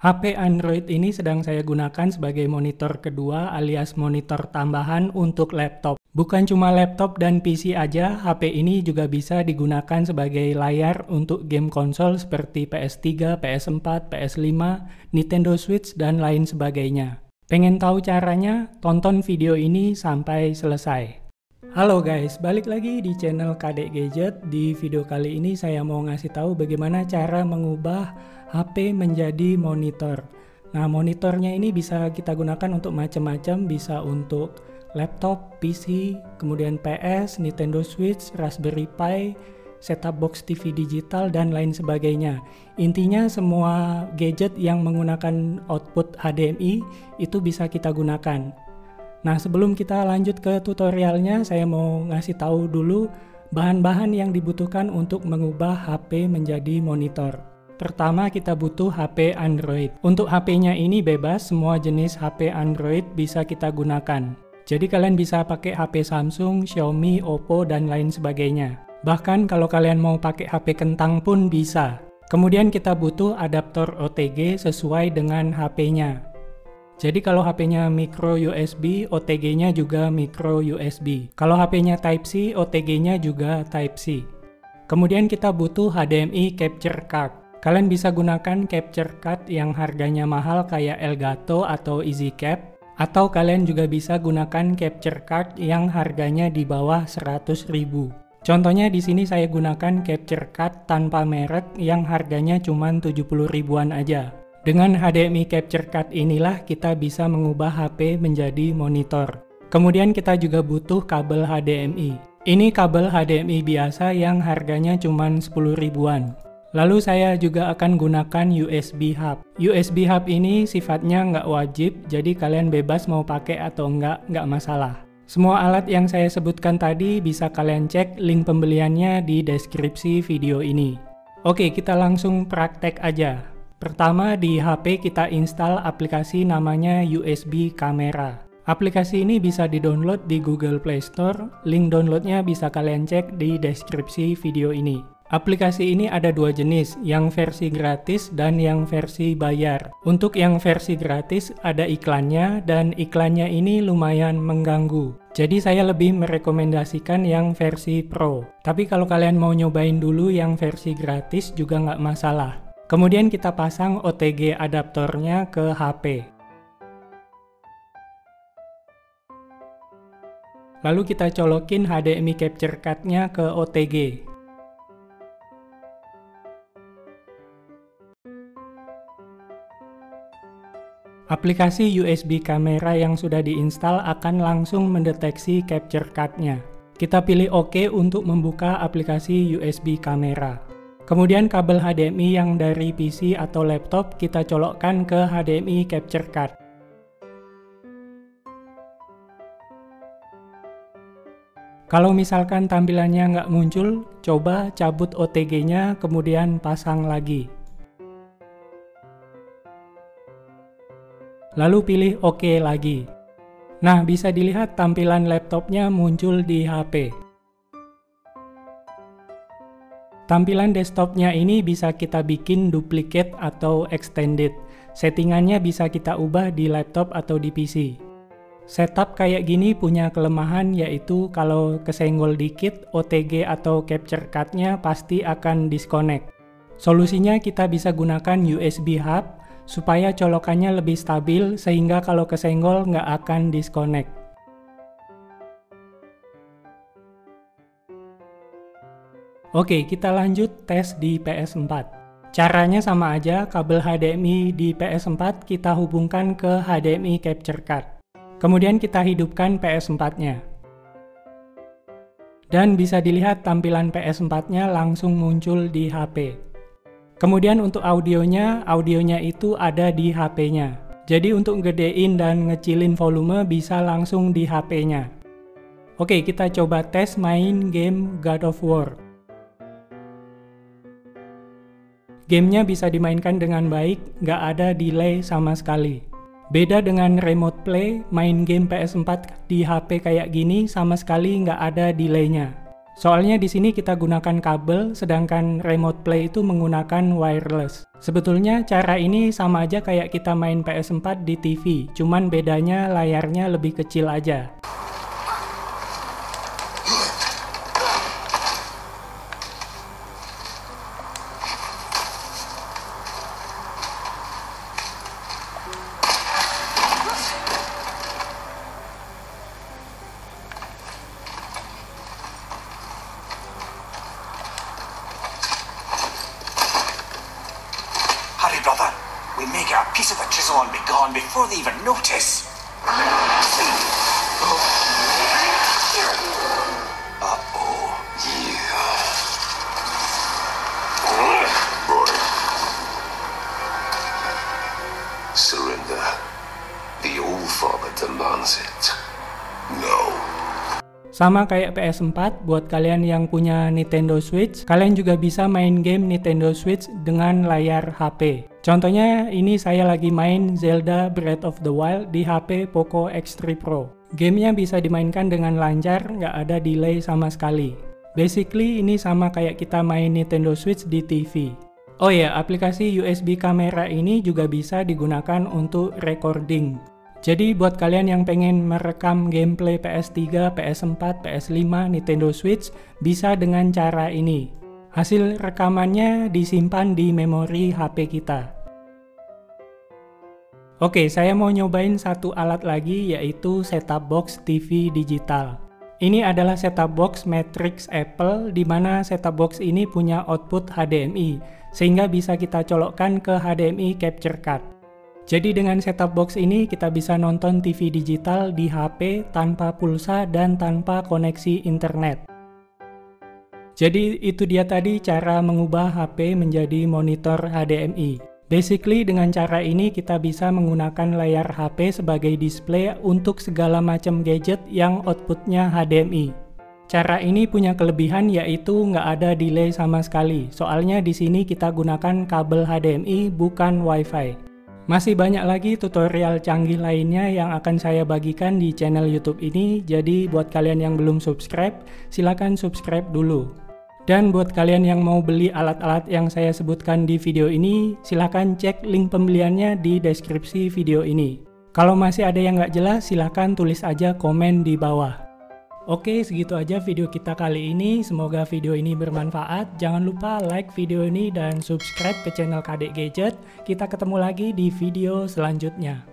HP Android ini sedang saya gunakan sebagai monitor kedua alias monitor tambahan untuk laptop. Bukan cuma laptop dan PC aja, HP ini juga bisa digunakan sebagai layar untuk game konsol seperti PS3, PS4, PS5, Nintendo Switch, dan lain sebagainya. Pengen tahu caranya? Tonton video ini sampai selesai. Halo guys, balik lagi di channel Kadek Gadget. Di video kali ini saya mau ngasih tahu bagaimana cara mengubah HP menjadi monitor. Nah, monitornya ini bisa kita gunakan untuk macam-macam, bisa untuk laptop, PC, kemudian PS, Nintendo Switch, Raspberry Pi, setup box TV digital, dan lain sebagainya. Intinya semua gadget yang menggunakan output HDMI itu bisa kita gunakan. Nah, sebelum kita lanjut ke tutorialnya, saya mau ngasih tahu dulu bahan-bahan yang dibutuhkan untuk mengubah HP menjadi monitor. Pertama kita butuh HP Android. Untuk HP-nya ini bebas, semua jenis HP Android bisa kita gunakan. Jadi kalian bisa pakai HP Samsung, Xiaomi, Oppo, dan lain sebagainya. Bahkan kalau kalian mau pakai HP kentang pun bisa. Kemudian kita butuh adaptor OTG sesuai dengan HP-nya. Jadi kalau HP-nya micro USB, OTG-nya juga micro USB. Kalau HP-nya Type-C, OTG-nya juga Type-C. Kemudian kita butuh HDMI capture card. Kalian bisa gunakan capture card yang harganya mahal kayak Elgato atau EasyCap atau kalian juga bisa gunakan capture card yang harganya di bawah 100.000. Contohnya di sini saya gunakan capture card tanpa merek yang harganya cuma 70 ribuan aja. Dengan HDMI capture card inilah kita bisa mengubah HP menjadi monitor. Kemudian kita juga butuh kabel HDMI. Ini kabel HDMI biasa yang harganya cuma 10 ribuan. Lalu saya juga akan gunakan USB hub. USB hub ini sifatnya nggak wajib, jadi kalian bebas mau pakai atau nggak, nggak masalah. Semua alat yang saya sebutkan tadi bisa kalian cek link pembeliannya di deskripsi video ini. Oke, kita langsung praktek aja. Pertama di HP kita install aplikasi namanya USB Camera. Aplikasi ini bisa di-download di Google Play Store, link downloadnya bisa kalian cek di deskripsi video ini. Aplikasi ini ada dua jenis, yang versi gratis dan yang versi bayar. Untuk yang versi gratis ada iklannya dan iklannya ini lumayan mengganggu. Jadi saya lebih merekomendasikan yang versi pro. Tapi kalau kalian mau nyobain dulu yang versi gratis juga nggak masalah. Kemudian kita pasang OTG adaptornya ke HP. Lalu kita colokin HDMI capture card-nya ke OTG. Aplikasi USB kamera yang sudah diinstal akan langsung mendeteksi capture card-nya. Kita pilih OK untuk membuka aplikasi USB kamera. Kemudian kabel HDMI yang dari PC atau laptop kita colokkan ke HDMI capture card. Kalau misalkan tampilannya nggak muncul, coba cabut OTG-nya kemudian pasang lagi. Lalu pilih OK lagi. Nah, bisa dilihat tampilan laptopnya muncul di HP. Tampilan desktopnya ini bisa kita bikin duplicate atau extended. Settingannya bisa kita ubah di laptop atau di PC. Setup kayak gini punya kelemahan yaitu kalau kesenggol dikit, OTG atau capture card-nya pasti akan disconnect. Solusinya kita bisa gunakan USB hub supaya colokannya lebih stabil sehingga kalau kesenggol nggak akan disconnect. Oke, kita lanjut tes di PS4. Caranya sama aja, kabel HDMI di PS4 kita hubungkan ke HDMI capture card. Kemudian kita hidupkan PS4-nya. Dan bisa dilihat tampilan PS4-nya langsung muncul di HP. Kemudian untuk audionya, audionya itu ada di HP-nya. Jadi untuk gedein dan ngecilin volume bisa langsung di HP-nya. Oke, kita coba tes main game God of War. Gamenya bisa dimainkan dengan baik, nggak ada delay sama sekali. Beda dengan remote play, main game PS4 di HP kayak gini sama sekali nggak ada delaynya. Soalnya di sini kita gunakan kabel, sedangkan remote play itu menggunakan wireless. Sebetulnya cara ini sama aja kayak kita main PS4 di TV, cuman bedanya layarnya lebih kecil aja. Before they even notice. Sama kayak PS4, buat kalian yang punya Nintendo Switch, kalian juga bisa main game Nintendo Switch dengan layar HP. Contohnya, ini saya lagi main Zelda Breath of the Wild di HP Poco X3 Pro. Gamenya bisa dimainkan dengan lancar, nggak ada delay sama sekali. Basically, ini sama kayak kita main Nintendo Switch di TV. Oh ya, aplikasi USB kamera ini juga bisa digunakan untuk recording. Jadi buat kalian yang pengen merekam gameplay PS3, PS4, PS5, Nintendo Switch bisa dengan cara ini. Hasil rekamannya disimpan di memori HP kita. Oke, saya mau nyobain satu alat lagi yaitu setup box TV digital. Ini adalah setup box Matrix Apple di mana setup box ini punya output HDMI sehingga bisa kita colokkan ke HDMI capture card. Jadi dengan setup box ini kita bisa nonton TV digital di HP tanpa pulsa dan tanpa koneksi internet. Jadi itu dia tadi cara mengubah HP menjadi monitor HDMI. Basically dengan cara ini kita bisa menggunakan layar HP sebagai display untuk segala macam gadget yang outputnya HDMI. Cara ini punya kelebihan yaitu nggak ada delay sama sekali. Soalnya di sini kita gunakan kabel HDMI bukan WiFi. Masih banyak lagi tutorial canggih lainnya yang akan saya bagikan di channel YouTube ini, jadi buat kalian yang belum subscribe, silakan subscribe dulu. Dan buat kalian yang mau beli alat-alat yang saya sebutkan di video ini, silakan cek link pembeliannya di deskripsi video ini. Kalau masih ada yang nggak jelas, silakan tulis aja komen di bawah. Oke, segitu aja video kita kali ini. Semoga video ini bermanfaat. Jangan lupa like video ini dan subscribe ke channel Kadek Gadget. Kita ketemu lagi di video selanjutnya.